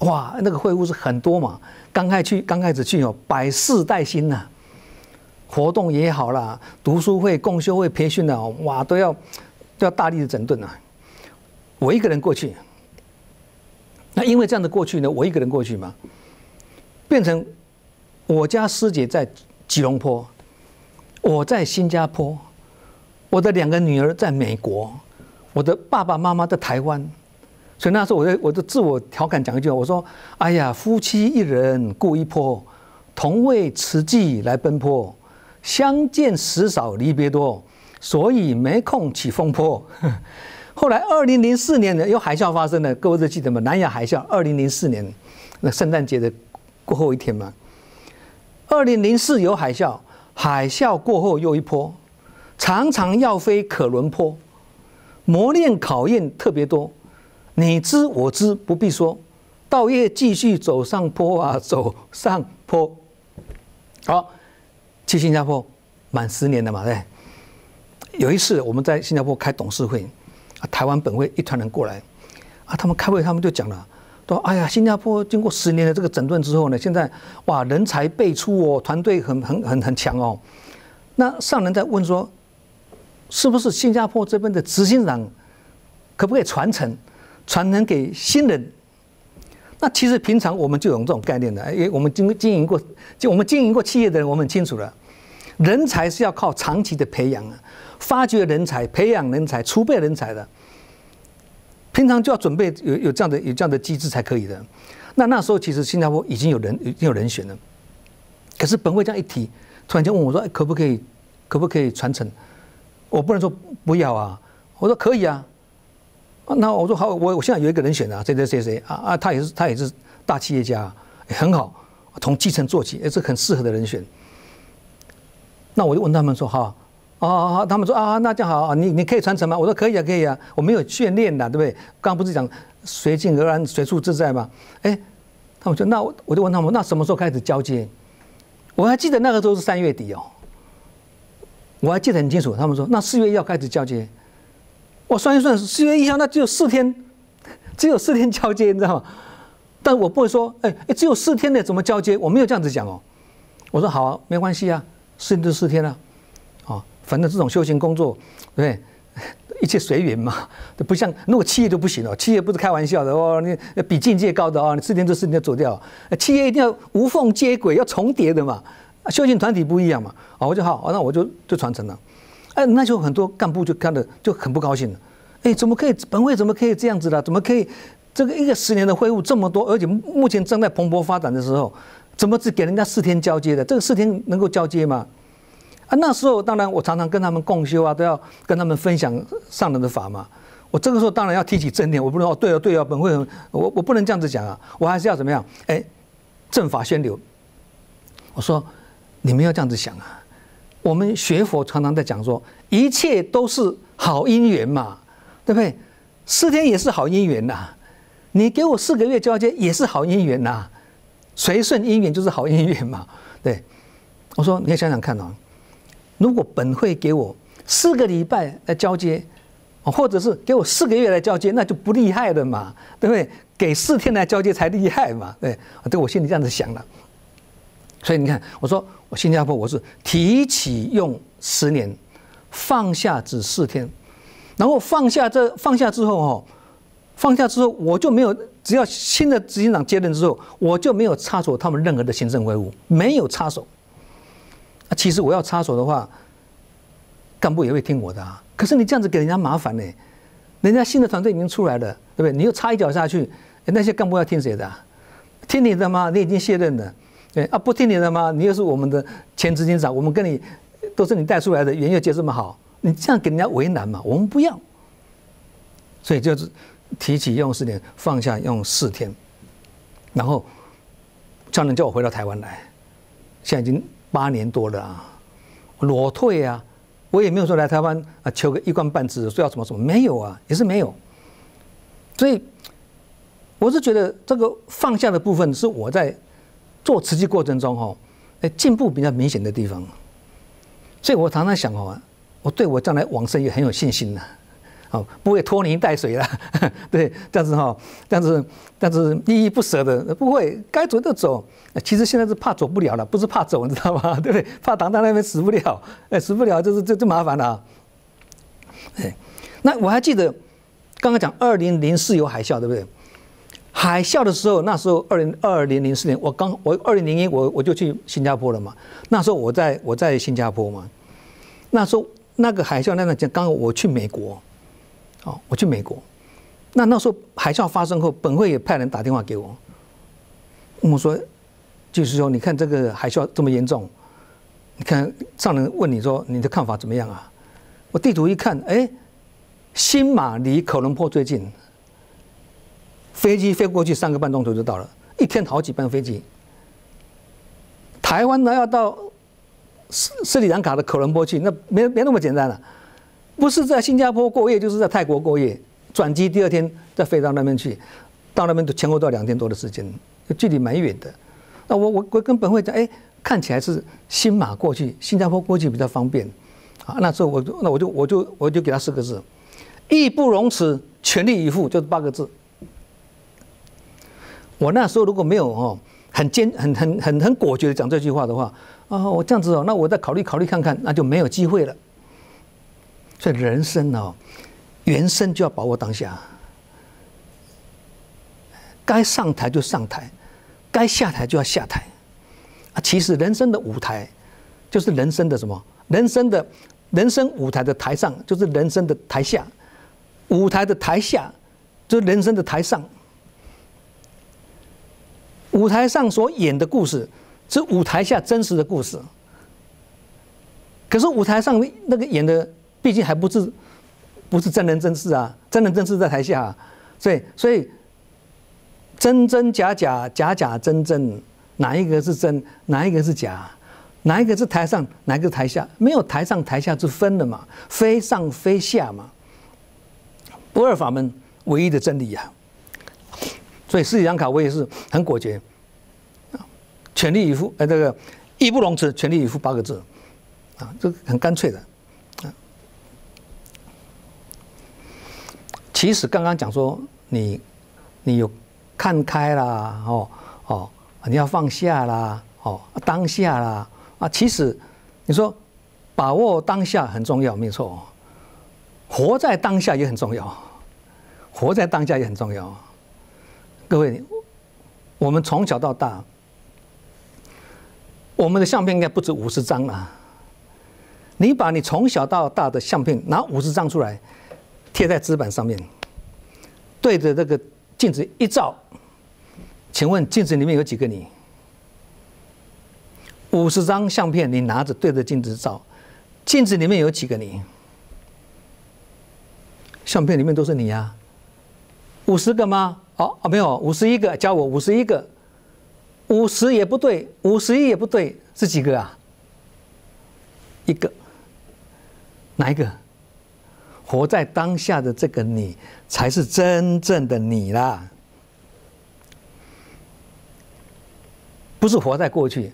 哇，那个会务是很多嘛，刚开去刚开始去哦，百事待兴呐，活动也好啦，读书会、共修会、培训的哇，都要都要大力的整顿啊。我一个人过去。那因为这样的过去呢，我一个人过去嘛，变成我家师姐在吉隆坡，我在新加坡，我的两个女儿在美国，我的爸爸妈妈在台湾，所以那时候我就我就自我调侃讲一句，我说：“哎呀，夫妻一人顾一坡，同为慈济来奔波，相见时少离别多，所以没空起风波。”后来，二零零四年呢，有海啸发生了，各位都记得吗？南亚海啸，二零零四年，那圣诞节的过后一天嘛。二零零四有海啸，海啸过后又一波，常常要飞可伦坡，磨练考验特别多。你知我知，不必说，道业继续走上坡啊，走上坡。好，去新加坡满十年了嘛，对。有一次我们在新加坡开董事会。啊，台湾本会一团人过来，啊，他们开会，他们就讲了，说，哎呀，新加坡经过十年的这个整顿之后呢，现在哇，人才辈出哦，团队很很很很强哦。那上人在问说，是不是新加坡这边的执行长可不可以传承，传承给新人？那其实平常我们就有这种概念的，因为我们经经营过，就我们经营过企业的人，我们很清楚了，人才是要靠长期的培养啊。发掘人才、培养人才、储备人才的，平常就要准备有有这样的有这样的机制才可以的。那那时候其实新加坡已经有人已经有人选了，可是本会这样一提，突然间问我说：“，可不可以可不可以传承？”我不能说不要啊，我说可以啊。那我说好，我我现在有一个人选啊，谁谁谁谁啊啊，他也是他也是大企业家，很好，从基层做起，也是很适合的人选。那我就问他们说：“哈。”哦，他们说啊，那这样好，你你可以传承吗？我说可以啊，可以啊，我没有训练的，对不对？刚刚不是讲随境而安、随处自在吗？哎，他们说那我我就问他们，那什么时候开始交接？我还记得那个时候是三月底哦，我还记得很清楚。他们说那四月一号开始交接，我算一算，四月一号那只有四天，只有四天交接，你知道吗？但我不会说，哎，只有四天的怎么交接？我没有这样子讲哦。我说好啊，没关系啊，四天就四天了。啊反正这种修行工作，对，一切随缘嘛，不像如果企业就不行了，企业不是开玩笑的哦，你比境界高的哦，你四天就四天就走掉，企业一定要无缝接轨，要重叠的嘛，修行团体不一样嘛，啊，我就好，那我就就传承了，哎，那就很多干部就看的就很不高兴了，哎，怎么可以本会怎么可以这样子的？怎么可以这个一个十年的会务这么多，而且目前正在蓬勃发展的时候，怎么只给人家四天交接的？这个四天能够交接吗？啊，那时候当然我常常跟他们共修啊，都要跟他们分享上人的法嘛。我这个时候当然要提起正念，我不能哦，对哦，对哦，本会我我不能这样子讲啊，我还是要怎么样？哎，正法宣流。我说你们要这样子想啊，我们学佛常常在讲说，一切都是好姻缘嘛，对不对？四天也是好姻缘呐，你给我四个月交接也是好姻缘呐，随顺姻缘就是好姻缘嘛。对，我说你要想想看哦，如果本会给我四个礼拜来交接，或者是给我四个月来交接，那就不厉害了嘛，对不对？给四天来交接才厉害嘛，对，对我心里这样子想了。所以你看，我说我新加坡我是提起用十年，放下只四天，然后放下这放下之后哦，放下之后我就没有，只要新的执行长接任之后，我就没有插手他们任何的行政会务，没有插手。啊，其实我要插手的话，干部也会听我的啊。可是你这样子给人家麻烦呢，人家新的团队已经出来了，对不对？你又插一脚下去，那些干部要听谁的？听你的吗？你已经卸任了。对啊，不听你的吗？你又是我们的前执行长，我们跟你都是你带出来的，缘又结这么好，你这样给人家为难嘛？我们不要，所以就是提起用四年，放下用四天，然后叫人叫我回到台湾来，现在已经八年多了啊，裸退啊，我也没有说来台湾啊求个一官半职，说要什么什么，没有啊，也是没有，所以我是觉得这个放下的部分是我在。做瓷器过程中，哈，哎，进步比较明显的地方，所以我常常想哦，我对我将来往生也很有信心呐，哦，不会拖泥带水了，对，这样子哈，这样子，这样子依依不舍的，不会，该走就走。其实现在是怕走不了了，不是怕走，你知道吗？对 不对？怕挡在那边死不了，哎，死不了就是就就麻烦了。哎，那我还记得刚刚讲二零零四有海啸，对不对？海啸的时候，那时候二零二零零四年，我刚我二零零一我我就去新加坡了嘛。那时候我在我在新加坡嘛。那时候那个海啸那段时间，刚好我去美国，哦，我去美国。那那时候海啸发生后，本会也派人打电话给我，我说，就是说，你看这个海啸这么严重，你看上人问你说你的看法怎么样啊？我地图一看，哎，新马离可伦坡最近。飞机飞过去三个半钟头就到了，一天好几班飞机。台湾呢要到斯斯里兰卡的可伦坡去，那没没那么简单了，不是在新加坡过夜，就是在泰国过夜，转机第二天再飞到那边去，到那边都前后都要两天多的时间，距离蛮远的。那我我我跟本会讲，哎，看起来是新马过去，新加坡过去比较方便。啊，那时候我就那我就我就我就给他四个字：义不容辞，全力以赴，就是八个字。我那时候如果没有哦，很坚、很、很、很、很果决的讲这句话的话，啊，我这样子哦，那我再考虑考虑看看，那就没有机会了。所以人生哦，原生就要把握当下，该上台就上台，该下台就要下台。啊，其实人生的舞台就是人生的什么？人生的人生舞台的台上就是人生的台下，舞台的台下就是人生的台上。舞台上所演的故事，是舞台下真实的故事。可是舞台上那个演的，毕竟还不是不是真人真事啊，真人真事在台下，啊所以所以真真假假，假假真真，哪一个是真，哪一个是假，哪一个是台上，哪一个台下？没有台上台下之分的嘛，非上非下嘛，不二法门唯一的真理呀。所以斯里兰卡我也是很果决，啊，全力以赴，呃，这个义不容辞，全力以赴八个字，啊，这很干脆的，啊。其实刚刚讲说你，你有看开啦，哦哦，你要放下啦，哦，当下啦，啊，其实你说把握当下很重要，没错，活在当下也很重要，活在当下也很重要。各位，我们从小到大，我们的相片应该不止五十张了。你把你从小到大的相片拿五十张出来，贴在纸板上面，对着这个镜子一照，请问镜子里面有几个你？五十张相片你拿着对着镜子照，镜子里面有几个你？相片里面都是你呀，五十个吗？哦哦，没有五十一个，加我五十一个，五十也不对，五十一也不对，是几个啊？一个，哪一个？活在当下的这个你，才是真正的你啦。不是活在过去，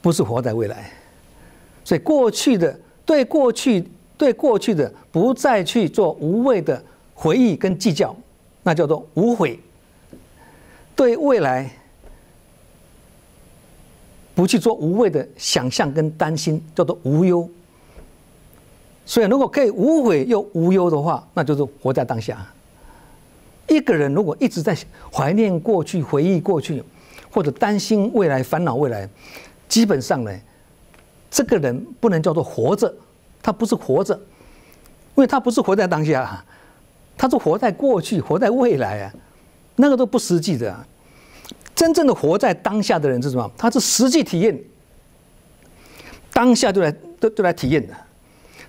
不是活在未来。所以过去的对过去对过去的不再去做无谓的回忆跟计较，那叫做无悔。对未来不去做无谓的想象跟担心，叫做无忧。所以，如果可以无悔又无忧的话，那就是活在当下。一个人如果一直在怀念过去、回忆过去，或者担心未来、烦恼未来，基本上呢，这个人不能叫做活着，他不是活着，因为他不是活在当下，他是活在过去、活在未来啊，那个都不实际的。真正的活在当下的人是什么？他是实际体验，当下就来都就来体验的。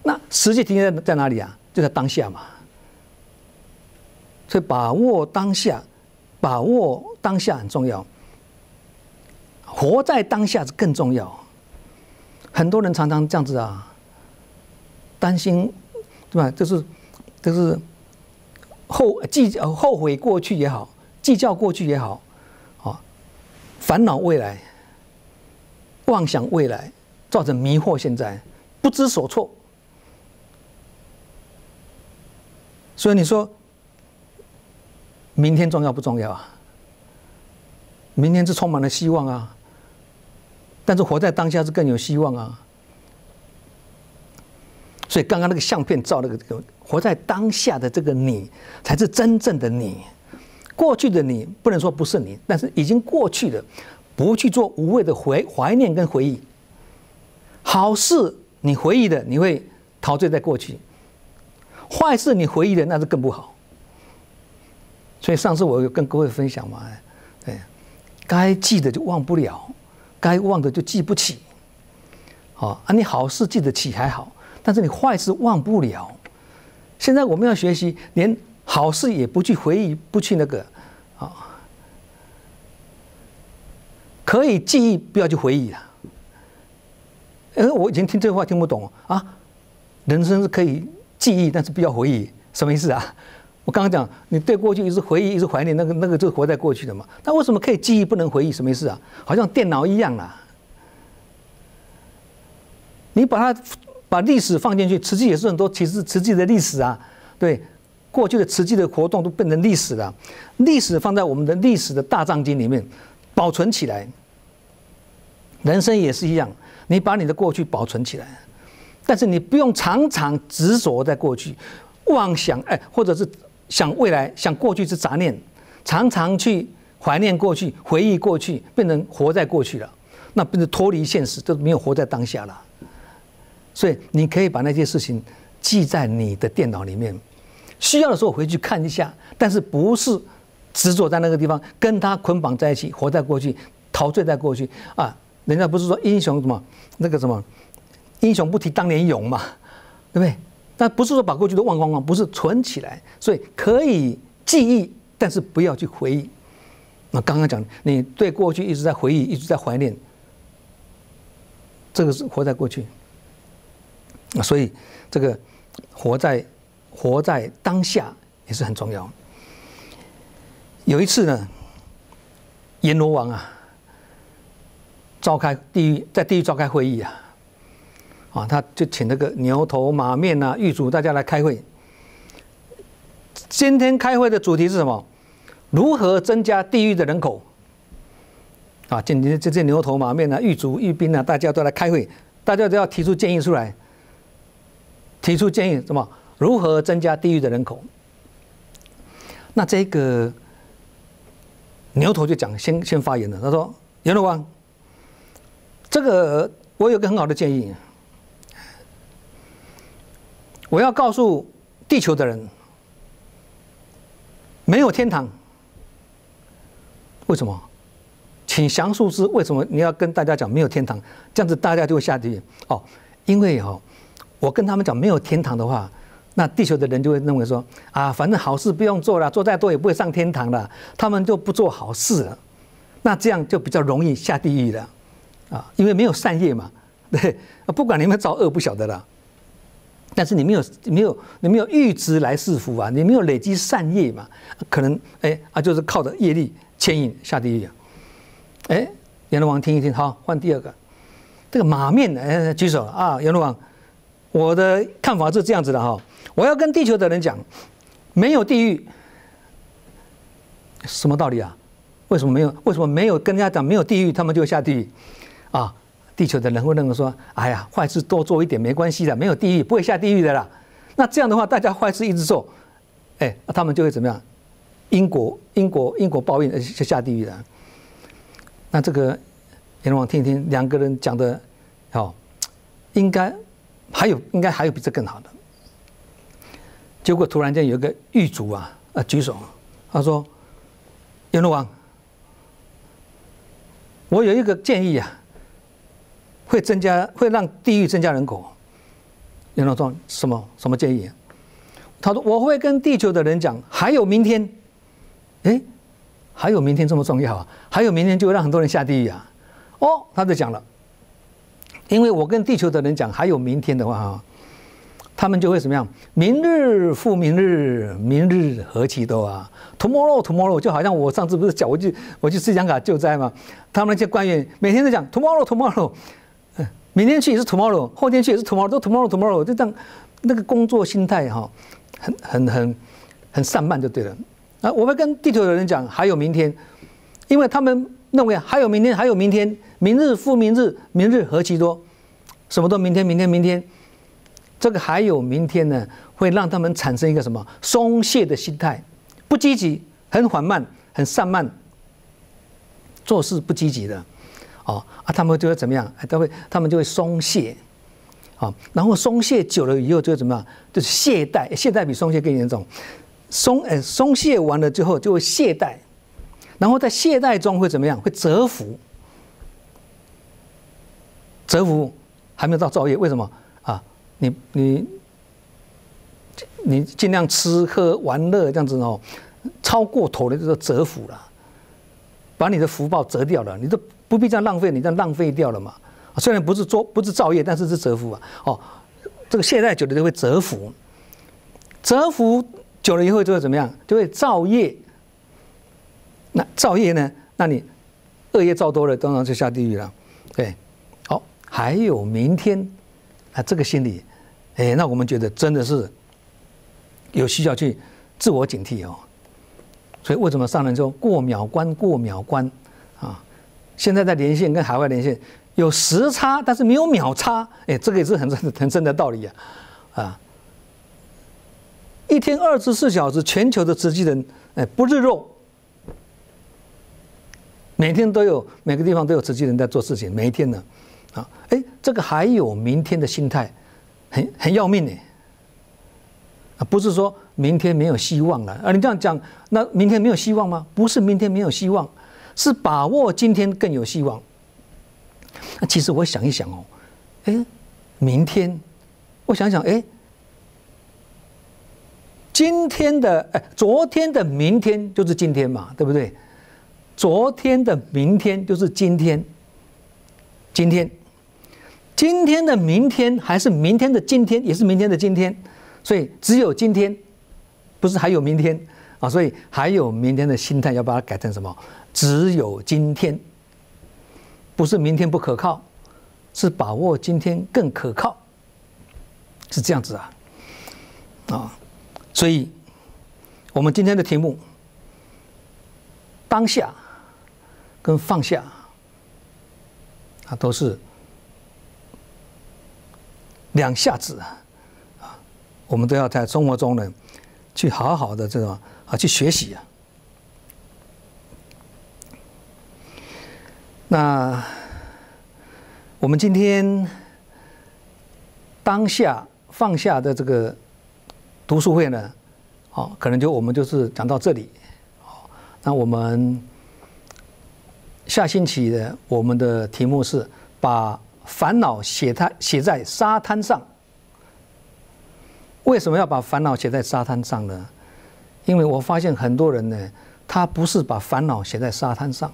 那实际体验在在哪里啊？就在当下嘛。所以把握当下，把握当下很重要。活在当下是更重要。很多人常常这样子啊，担心，对吧？就是就是后记后悔过去也好，计较过去也好，啊，烦恼未来，妄想未来，造成迷惑，现在不知所措。所以你说，明天重要不重要啊？明天是充满了希望啊，但是活在当下是更有希望啊。所以刚刚那个相片照那个这个活在当下的这个你，才是真正的你。过去的你不能说不是你，但是已经过去的，不去做无谓的回怀念跟回忆。好事你回忆的，你会陶醉在过去。坏事你回忆的那是更不好，所以上次我有跟各位分享嘛，哎，该记得就忘不了，该忘的就记不起，好啊，你好事记得起还好，但是你坏事忘不了。现在我们要学习，连好事也不去回忆，不去那个，啊，可以记忆，不要去回忆啊。哎，我以前听这话听不懂啊，人生是可以。记忆，但是不要回忆，什么意思啊？我刚刚讲，你对过去一直回忆，一直怀念，那个那个就是活在过去的嘛。那为什么可以记忆不能回忆？什么意思啊？好像电脑一样啊。你把它把历史放进去，实际也是很多，其实实际的历史啊，对过去的实际的活动都变成历史了。历史放在我们的历史的大藏经里面保存起来，人生也是一样，你把你的过去保存起来。但是你不用常常执着在过去，妄想哎，或者是想未来，想过去是杂念，常常去怀念过去，回忆过去，变成活在过去了，那变成脱离现实，就没有活在当下了。所以你可以把那些事情记在你的电脑里面，需要的时候回去看一下，但是不是执着在那个地方，跟他捆绑在一起，活在过去，陶醉在过去啊？人家不是说英雄什么那个什么？英雄不提当年勇嘛，对不对？但不是说把过去都忘光光，不是存起来，所以可以记忆，但是不要去回忆。那刚刚讲，你对过去一直在回忆，一直在怀念，这个是活在过去。所以这个活在活在当下也是很重要。有一次呢，阎罗王啊，召开地狱在地狱召开会议啊。啊，他就请那个牛头马面啊、狱卒大家来开会。今天开会的主题是什么？如何增加地狱的人口？啊，今天这些牛头马面啊、狱卒、狱兵啊，大家都来开会，大家都要提出建议出来。提出建议什么？如何增加地狱的人口？那这个牛头就讲，先先发言了。他说：“阎罗王，这个我有个很好的建议。”我要告诉地球的人，没有天堂。为什么？请详述之。为什么你要跟大家讲没有天堂？这样子大家就会下地狱哦。因为哦，我跟他们讲没有天堂的话，那地球的人就会认为说啊，反正好事不用做了，做再多也不会上天堂了。他们就不做好事了，那这样就比较容易下地狱了啊。因为没有善业嘛，对，不管你们造恶不晓得了。但是你没有没有你没有预知来世福啊，你没有累积善业嘛，可能哎啊就是靠着业力牵引下地狱啊，哎阎罗王听一听，好，换第二个。这个马面哎，举手啊，阎罗王，我的看法是这样子的哈，我要跟地球的人讲，没有地狱，什么道理啊？为什么没有？为什么没有跟人家讲没有地狱，他们就下地狱？啊，地球的人会认为说，哎呀，坏事多做一点没关系的，没有地狱，不会下地狱的啦。那这样的话，大家坏事一直做，哎，他们就会怎么样？因果因果因果报应，就下地狱的。那这个阎王听一听，两个人讲的，好，应该还有应该还有比这更好的。结果突然间有一个狱卒啊啊举手，他说：“阎罗王。”我有一个建议啊，会增加，会让地狱增加人口。阎罗说什么什么建议？他说我会跟地球的人讲，还有明天。哎，还有明天这么重要啊？还有明天就会让很多人下地狱啊？哦，他就讲了，因为我跟地球的人讲还有明天的话啊，他们就会怎么样？明日复明日，明日何其多啊！Tomorrow，Tomorrow，就好像我上次不是讲，我去我去斯香港救灾嘛，他们那些官员每天都讲 Tomorrow，Tomorrow，明天去也是 Tomorrow，后天去也是 Tomorrow，都 Tomorrow，Tomorrow，就这样，那个工作心态哈，很很很很散漫就对了。啊，我们跟地球的人讲还有明天，因为他们认为还有明天，还有明天，明日复明日，明日何其多，什么都明天，明天，明天。这个还有明天呢，会让他们产生一个什么松懈的心态，不积极，很缓慢，很散漫，做事不积极的，哦啊，他们就会怎么样？都会，他们就会松懈，好，然后松懈久了以后就会怎么样？就是懈怠，懈怠比松懈更严重。松呃，松懈完了之后就会懈怠，然后在懈怠中会怎么样？会蛰伏，蛰伏还没有到造业，为什么？你你你尽量吃喝玩乐这样子哦，超过头的就是折福了，把你的福报折掉了，你都不必这样浪费，你这样浪费掉了嘛。虽然不是做不是造业，但是是折福啊。哦，这个懈怠久了就会折福，折福久了以后就会怎么样？就会造业。那造业呢？那你恶业造多了，当然就下地狱了。对，好，还有明天。啊，这个心理，哎，那我们觉得真的是有需要去自我警惕哦。所以为什么上人说过秒关过秒关啊？现在在连线跟海外连线有时差，但是没有秒差，哎，这个也是很很很深的道理啊啊！一天二十四小时，全球的慈济人哎不日肉，每天都有每个地方都有慈济人在做事情，每一天呢。啊，哎，这个还有明天的心态，很很要命呢。啊，不是说明天没有希望了啊？你这样讲，那明天没有希望吗？不是明天没有希望，是把握今天更有希望。那其实我想一想哦，哎，明天，我想想，哎，今天的哎，昨天的明天就是今天嘛，对不对？昨天的明天就是今天，今天。今天的明天还是明天的今天，也是明天的今天，所以只有今天，不是还有明天啊？所以还有明天的心态要把它改成什么？只有今天，不是明天不可靠，是把握今天更可靠，是这样子啊啊！所以，我们今天的题目，当下跟放下啊，都是。两下子啊，我们都要在生活中呢，去好好的这种啊去学习啊。那我们今天当下放下的这个读书会呢，好，可能就我们就是讲到这里。好，那我们下星期的我们的题目是把。烦恼写它写在沙滩上，为什么要把烦恼写在沙滩上呢？因为我发现很多人呢，他不是把烦恼写在沙滩上，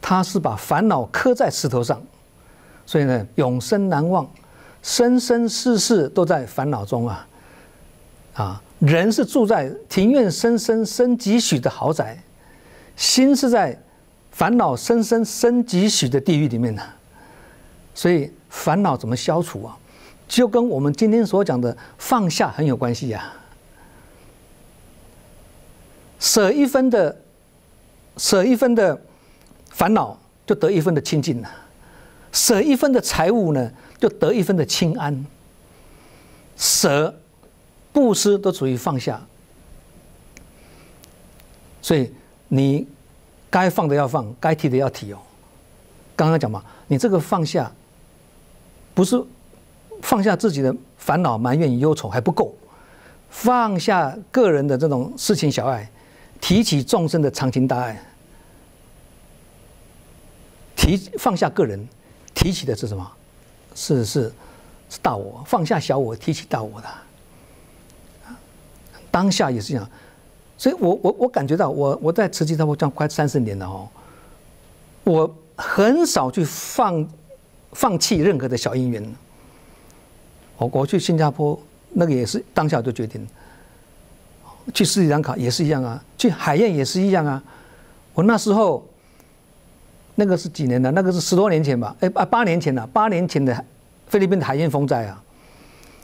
他是把烦恼刻在石头上，所以呢，永生难忘，生生世世都在烦恼中啊！啊，人是住在庭院深深深几许的豪宅，心是在烦恼深深深几许的地狱里面呢。所以烦恼怎么消除啊？就跟我们今天所讲的放下很有关系呀。舍一分的，舍一分的烦恼，就得一分的清净了；舍一分的财物呢，就得一分的清安。舍、布施都属于放下，所以你该放的要放，该提的要提哦。刚刚讲嘛，你这个放下。不是放下自己的烦恼、埋怨与忧愁还不够，放下个人的这种私情小爱，提起众生的长情大爱。提放下个人，提起的是什么？是是是大我，放下小我，提起大我的。当下也是这样，所以我我我感觉到，我我在慈济差不多将快三十年了哦，我很少去放。放弃任何的小姻缘。我我去新加坡，那个也是当下就决定。去斯里兰卡也是一样啊，去海燕也是一样啊。我那时候，那个是几年的？那个是十多年前吧？哎啊，八年前了，八年前的菲律宾的海燕风灾啊。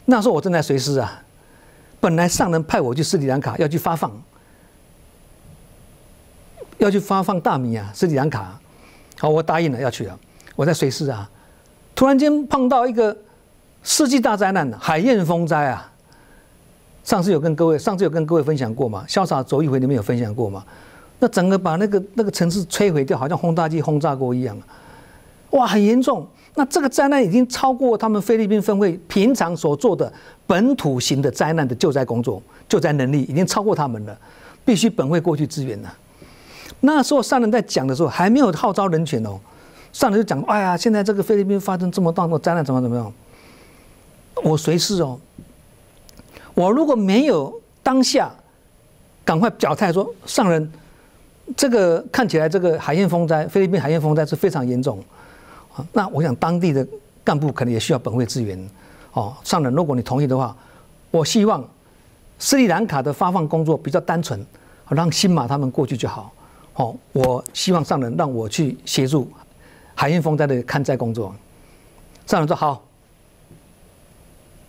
那时候我正在随师啊，本来上人派我去斯里兰卡要去发放，要去发放大米啊，斯里兰卡。好，我答应了要去啊，我在随师啊。突然间碰到一个世纪大灾难——海燕风灾啊！上次有跟各位，上次有跟各位分享过嘛？潇洒走一回，你们有分享过吗？那整个把那个那个城市摧毁掉，好像轰炸机轰炸过一样，哇，很严重。那这个灾难已经超过他们菲律宾分会平常所做的本土型的灾难的救灾工作、救灾能力，已经超过他们了，必须本会过去支援了。那时候上人在讲的时候，还没有号召人权哦。上来就讲，哎呀，现在这个菲律宾发生这么大的灾难，怎么怎么样？我随时哦，我如果没有当下赶快表态说，上人，这个看起来这个海燕风灾，菲律宾海燕风灾是非常严重啊。那我想当地的干部可能也需要本会支援哦。上人，如果你同意的话，我希望斯里兰卡的发放工作比较单纯，让新马他们过去就好。哦，我希望上人让我去协助。海燕风灾的看灾工作，上人说好，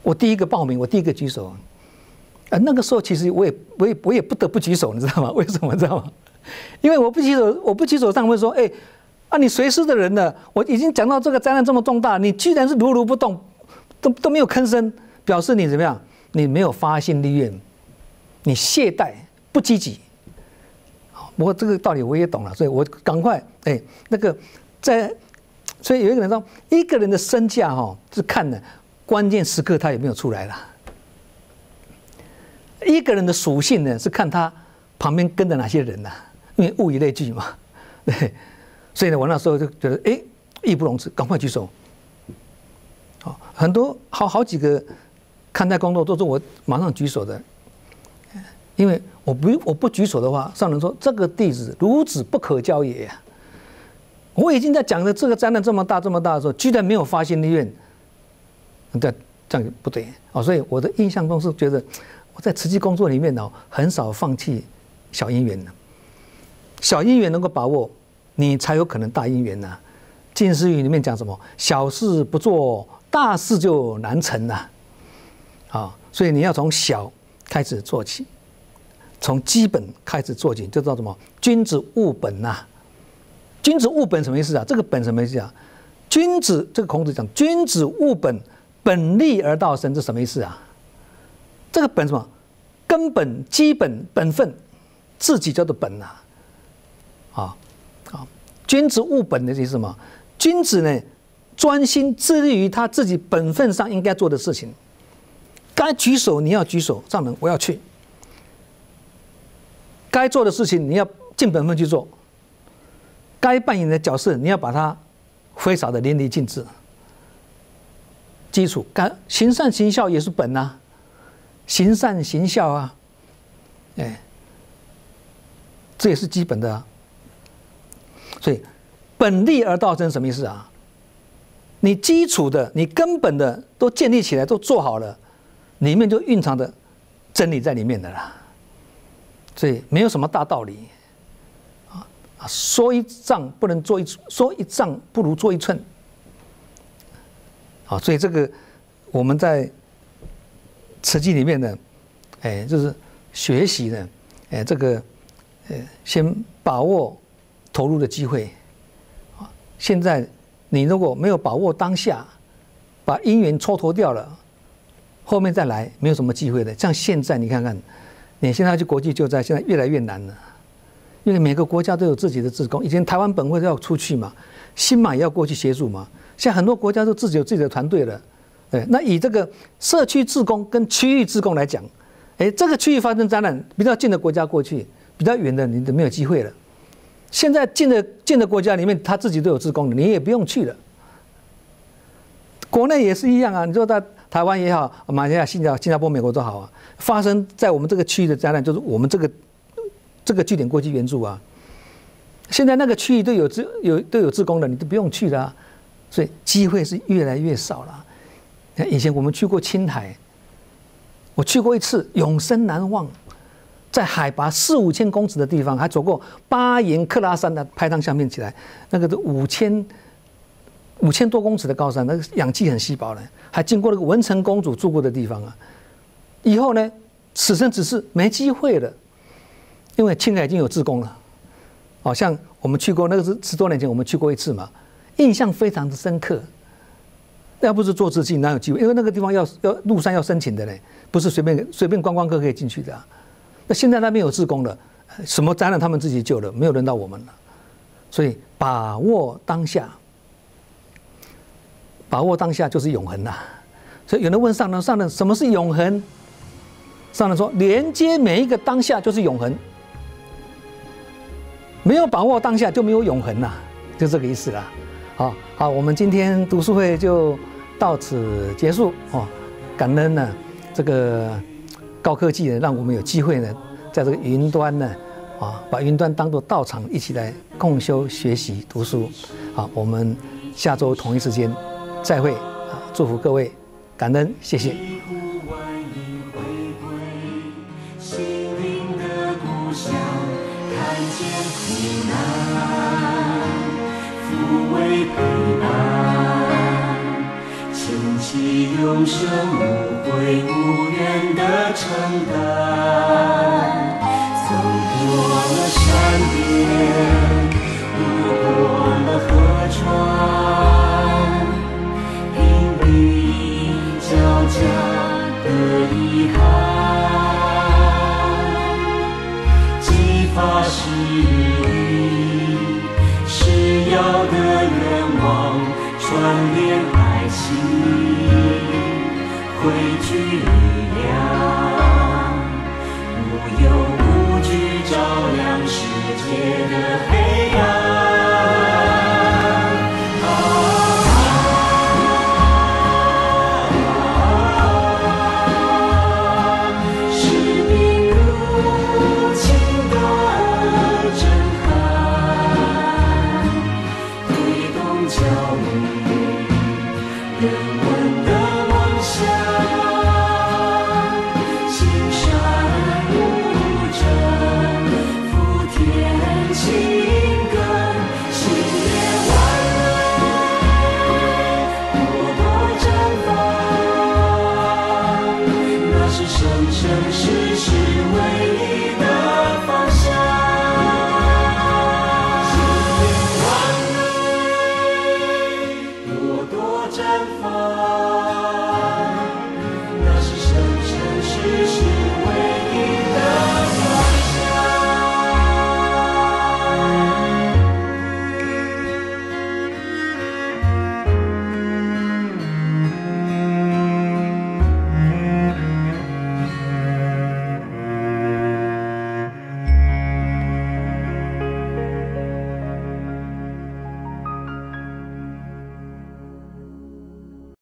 我第一个报名，我第一个举手。啊，那个时候其实我也我也我也不得不举手，你知道吗？为什么知道吗？因为我不举手，我不举手，上会说，哎，啊，你随师的人呢？我已经讲到这个灾难这么重大，你居然是如如不动，都都没有吭声，表示你怎么样？你没有发心立愿，你懈怠不积极。不过这个道理我也懂了，所以我赶快哎那个。在，所以有一个人说，一个人的身价哈是看的关键时刻他有没有出来了。一个人的属性呢是看他旁边跟着哪些人呐，因为物以类聚嘛，对。所以呢，我那时候就觉得，哎，义不容辞，赶快举手。好，很多好好几个看待工作都是我马上举手的，因为我不我不举手的话，上人说这个弟子孺子不可教也呀。我已经在讲的这个灾难这么大这么大的时候，居然没有发心立愿，这这样不对哦。所以我的印象中是觉得我在实际工作里面呢，很少放弃小姻缘的。小姻缘能够把握，你才有可能大姻缘呢。近思语里面讲什么？小事不做，大事就难成呐。啊，所以你要从小开始做起，从基本开始做起，就叫什么？君子务本呐。君子务本什么意思啊？这个本什么意思啊？君子这个孔子讲，君子务本，本立而道生，这什么意思啊？这个本什么？根本、基本、本分，自己叫做本呐。啊啊！君子务本的意思什么？君子呢，专心致力于他自己本分上应该做的事情。该举手你要举手，上门我要去。该做的事情你要尽本分去做。该扮演的角色，你要把它挥洒的淋漓尽致。基础，该行善行孝也是本呐，行善行孝啊，哎，这也是基本的。所以，本立而道生什么意思啊？你基础的、你根本的都建立起来，都做好了，里面就蕴藏的真理在里面的啦。所以，没有什么大道理。啊，说一丈不能做一说一丈不如做一寸。啊，所以这个我们在实际里面呢，哎，就是学习呢，哎，这个呃，先把握投入的机会。啊，现在你如果没有把握当下，把姻缘蹉跎掉了，后面再来没有什么机会的。像现在你看看，你现在去国际救灾，现在越来越难了，因为每个国家都有自己的职工。以前台湾本会都要出去嘛，新马也要过去协助嘛。现在很多国家都自己有自己的团队了，对。那以这个社区自工跟区域自工来讲，哎，这个区域发生灾难，比较近的国家过去，比较远的你都没有机会了。现在近的近的国家里面，他自己都有自工，你也不用去了。国内也是一样啊，你说在台湾也好，马来西亚、新加新加坡、美国都好啊，发生在我们这个区域的灾难，就是我们这个这个据点过去援助啊。现在那个区域都有自有都有自工的，你都不用去了，所以机会是越来越少了。以前我们去过青海，我去过一次，永生难忘，在海拔四五千公尺的地方，还走过巴颜克拉山的拍张相片起来，那个都五千。五千多公尺的高山，那个氧气很稀薄的，还经过那个文成公主住过的地方啊。以后呢，此生只是没机会了，因为青海已经有自贡了。好像我们去过那个是十多年前我们去过一次嘛，印象非常的深刻。要不是做自己，哪有机会？因为那个地方要要路上要申请的嘞，不是随便随便观光客可以进去的。那现在那边有自贡了，什么灾难他们自己救了，没有轮到我们了。所以把握当下。把握当下就是永恒呐，所以有人问上人：“上人，什么是永恒？”上人说：“连接每一个当下就是永恒，没有把握当下就没有永恒呐，就这个意思啦。”好好，我们今天读书会就到此结束哦。感恩呢，这个高科技呢，让我们有机会呢，在这个云端呢，啊，把云端当做道场，一起来共修学习读书。好，我们下周同一时间。再会啊！祝福各位，感恩，谢谢。永生无悔无怨的承担，走过了山巅，